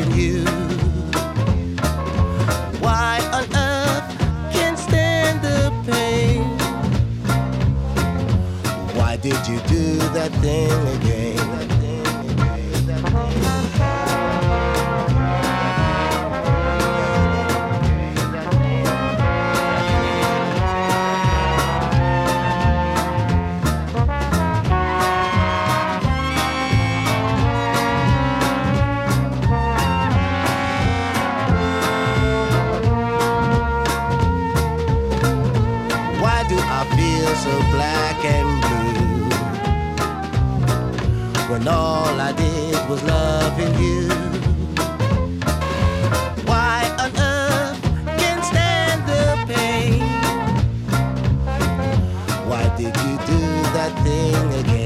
loving you. Why on earth can't stand the pain? Why did you do that thing again? So black and blue? When all I did was loving you. Why on earth can't stand the pain? Why did you do that thing again?